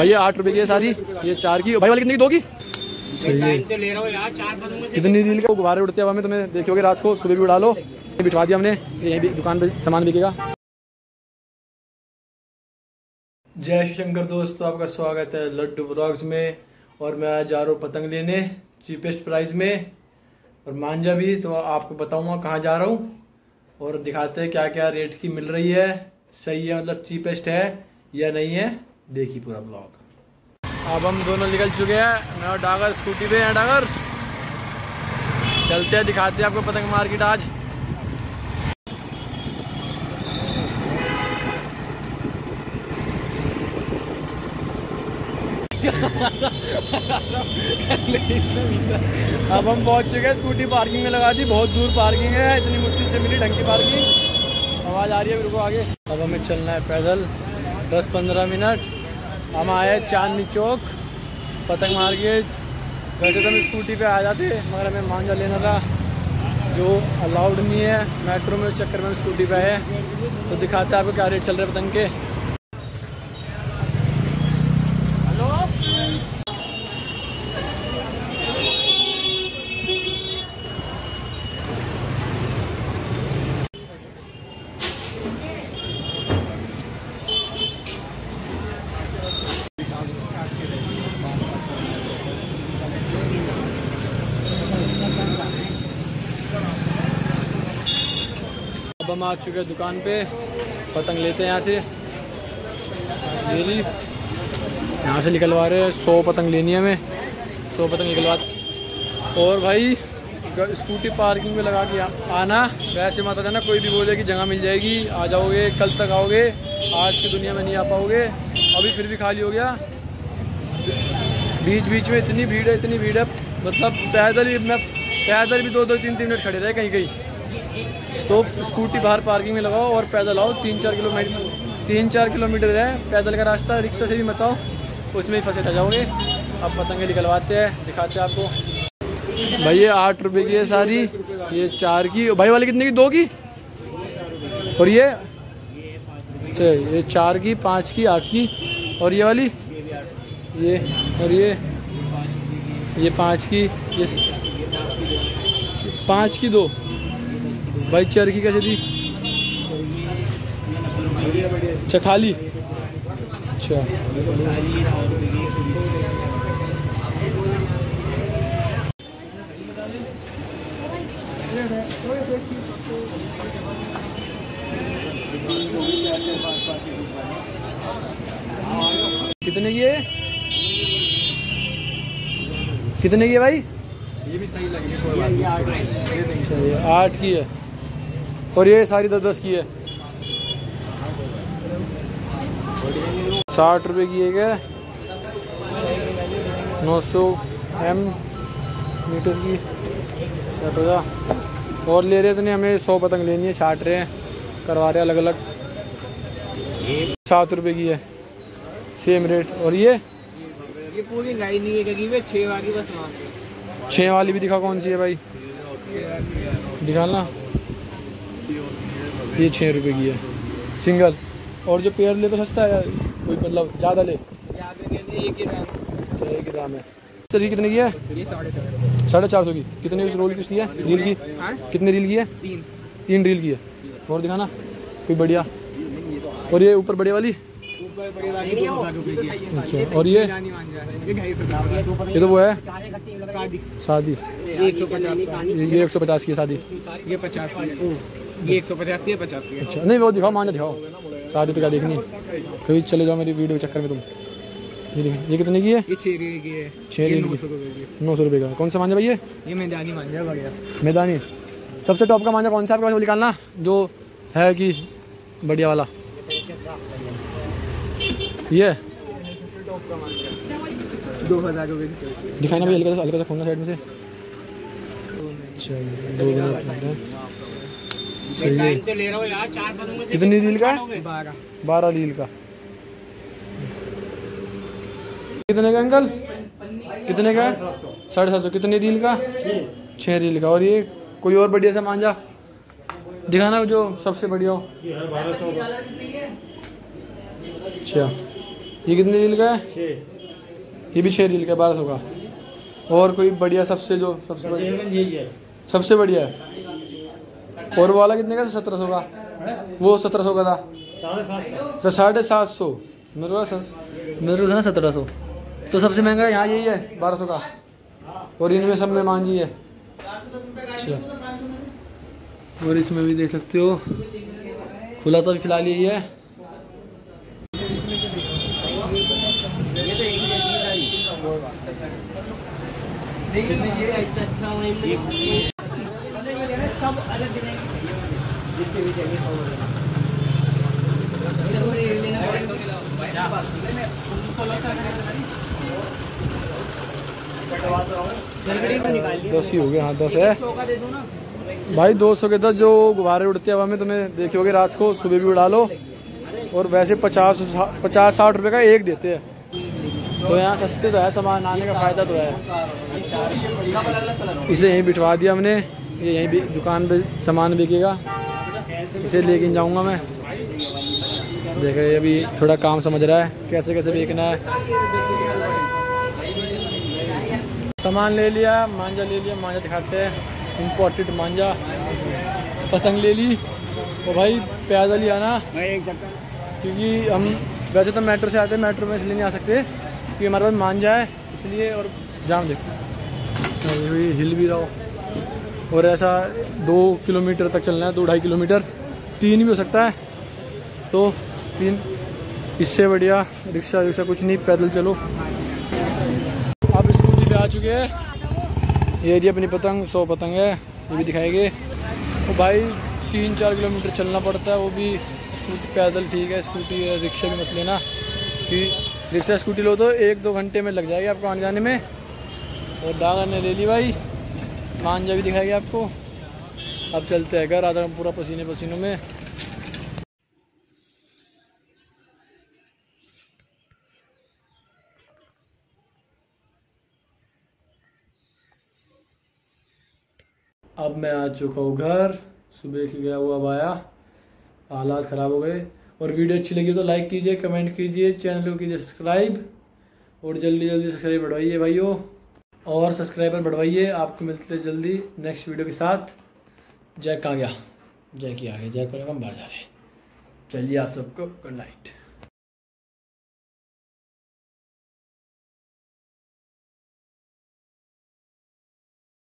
ये आठ रुपए की है सारी। ये चार की। भाई, वाली कितनी की? दो की? टाइम ले रहा यार चार पदों में से कितनी रील के गुब्बारे उड़ते हवा में तुम्हें देखोगे रात को, सुबह भी उड़ा लो। बिठवा दिया हमने। यहीं भी दुकान पे सामान बिकेगा। जय शंकर दोस्तों, आपका स्वागत है लड्डू ब्लॉग्स में। और मैं आज जा रहा हूँ पतंग लेने, चीपेस्ट प्राइस में। और मांझा भी तो आपको बताऊँगा कहाँ जा रहा हूँ। और दिखाते हैं क्या क्या रेट की मिल रही है। सही है मतलब चीपेस्ट है या नहीं है। देखिए पूरा ब्लॉग। अब हम दोनों निकल चुके हैं। मैं और डागर, स्कूटी पे हैं डागर। चलते हैं, दिखाते हैं आपको पतंग मार्केट आज। अब हम पहुँच चुके हैं स्कूटी पार्किंग में लगा दी। बहुत दूर पार्किंग है, इतनी मुश्किल से मिली ढंग की पार्किंग। आवाज़ आ रही है मेरे को आगे। अब हमें चलना है पैदल। दस पंद्रह मिनट। हम आए चांदनी चौक, पतंग मार्केट। वैसे तो हम स्कूटी पे आ जाते, मगर हमें मांझा लेना था, जो अलाउड नहीं है। मेट्रो में चक्कर में स्कूटी पे आए तो दिखाते हैं आपको क्या रेट चल रहे पतंग के। हम आ चुके हैं दुकान पे। पतंग लेते हैं यहाँ से। ये ली। यहाँ से निकलवा रहे हैं। सौ पतंग लेनी है हमें। सौ पतंग निकलवा और भाई स्कूटी पार्किंग में लगा के आना। वैसे माता जाना, कोई भी बोले कि जगह मिल जाएगी। आ जाओगे, कल तक आओगे। आज की दुनिया में नहीं आ पाओगे। अभी फिर भी खाली हो गया। बीच बीच में इतनी भीड़ है, इतनी भीड़ है। मतलब पैदल ही मैं पैदल भी दो दो, तीन तीन मिनट खड़े रहे कहीं कहीं तो स्कूटी बाहर पार्किंग में लगाओ और पैदल आओ, तीन चार किलोमीटर, तीन चार किलोमीटर है। पैदल का रास्ता रिक्शा से भी मत आओ, उसमें ही फंसे रह जाओगे। अब पतंगे निकलवाते हैं, दिखाते हैं आपको। भाई, ये आठ रुपये की है सारी, ये चार की। भाई, वाली कितने की? दो की? और ये? अच्छा ये चार की, पाँच की, आठ की। और ये वाली? ये, और ये? ये पाँच की, ये पाँच की दो। भाई चरखी कैसे दी अच्छा खाली अच्छा। कितने की है? कितने की है भाई? ये भी सही लगी बात नहीं अच्छा आठ की है। और ये सारी दस दस की है। साठ रुपए की एक है। नौ सौ एम मीटर की साठ हज़ार और ले रहे थे हमें सौ पतंग लेनी है छाट रहे हैं करवा रहे हैं अलग अलग सात रुपए की है। Same rate. और ये? ये पूरी लाइन है छः वाली बस छः वाली भी दिखा कौन सी है भाई? दिखाना ये छः रुपए की है। सिंगल। और जो पेयर ले तो सस्ता है कोई मतलब ज़्यादा ले। एक ही दाम अच्छा, एक ही। दाम है तरी कितने की है? साढ़े चार सौ की। कितने उस रोल की उसकी है? रील की? हाँ? कितने रील की है? तीन। तीन रील की है। और दिखाना। कोई बढ़िया। और ये ऊपर बड़े वाली? रुपये। अच्छा। और ये? ये ये तो वो है। शादी ये ये एक सौ पचास की शादी ये पचास की ये एक सौ पचास की है पचास की अच्छा नहीं वो दिखाओ मांझा दिखाओ। शादी तो क्या देखनी है? कभी चले जाओ मेरी वीडियो के चक्कर में तुम। ये कितने की है? ये छः की है। छः नौ की। सौ रुपये की नौ सौ रुपये का। कौन सा मांझा भाई ये? मैदानी मान जा बढ़िया मैदानी। सबसे टॉप का मांझा कौन सा है? आपका वो निकालना। जो है कि बढ़िया वाला। ये। दो हज़ार रुपये दिखाना भी हल्का सा हल्का सा खोलना साइड में से। दो हैं। टाइम तो ले रहा हूँ यार चार पदों में से कितनी रील का? है बारह। बारह रील का। कितने का अंकल? कितने का? है साढ़े सात सौ। कितने रील का? छः। रील का। और ये कोई और बढ़िया सा मांझा? दिखाना जो सबसे बढ़िया हो। अच्छा। ये कितने रील का है? ये भी छः रील का बारह सौ का। और कोई बढ़िया सबसे जो सबसे बढ़िया? सबसे बढ़िया है। और वो वाला कितने का था? सत्रह सौ का। वो सत्रह सौ का था। तो साढ़े सात सौ। मेरे पास मेरे पास है ना सत्रह सौ। तो सबसे महँगा यहाँ यही है। बारह सौ का। और इनमें सब में जी है। अच्छा। और इसमें भी देख सकते हो। खुला तो फ़िलहाल यही है। सब अलग जितने भी चाहिए दस ही हो गया हाँ दस है। भाई दो सौ के दस जो गुब्बारे उड़ते हवा में तुम्हें देखे होगे रात को सुबह भी उड़ा लो। और वैसे पचास पचास साठ रुपए का एक देते हैं। तो यहाँ सस्ते तो है सामान आने का फ़ायदा तो है। इसे यहीं बिठवा दिया हमने। ये यहीं भी दुकान पे सामान बिकेगा। इसे लेके जाऊँगा मैं। देख रहे अभी थोड़ा काम समझ रहा है कैसे कैसे बेचना है। सामान ले लिया मांझा ले लिया मांझा दिखाते हैं। इम्पोर्टेड मांझा पतंग ले ली। और भाई पैदल ही आना। क्योंकि हम वैसे तो मेट्रो से आते हैं मेट्रो में इसलिए नहीं आ सकते क्योंकि हमारे पास मांझा है इसलिए और जाम देखते हिल भी रहो और ऐसा दो किलोमीटर तक चलना है, दो ढाई किलोमीटर, तीन भी हो सकता है। तो तीन, इससे बढ़िया रिक्शा रिक्शा कुछ नहीं, पैदल चलो। आप स्कूटी पे आ चुके हैं। ये एरिया अपनी पतंग, सौ पतंग है, ये भी दिखाएँगे। तो भाई, तीन चार किलोमीटर चलना पड़ता है, वो भी पैदल ठीक है, स्कूटी रिक्शा भी मत लेना। कि रिक्शा, स्कूटी लो तो एक दो घंटे में लग जाएगी आपको आने जाने में। और डागर ने ले ली भाई। मांझा भी दिखाएगी आपको। अब चलते हैं घर, आधा पूरा पसीने पसीनों में। अब मैं आ चुका हूँ घर, सुबह की गया हुआ अब आया हालात ख़राब हो गए। और वीडियो अच्छी लगी तो लाइक कीजिए कमेंट कीजिए चैनल को कीजिए सब्सक्राइब और जल्दी जल्दी सब्सक्राइब बढ़वाइए भाइयों। और सब्सक्राइबर बढ़वाइए। आपको मिलते जल्दी नेक्स्ट वीडियो के साथ। जय कांग्या गया जय की आगे। जय को हम बाहर जा रहे हैं। चलिए आप सबको गुड नाइट।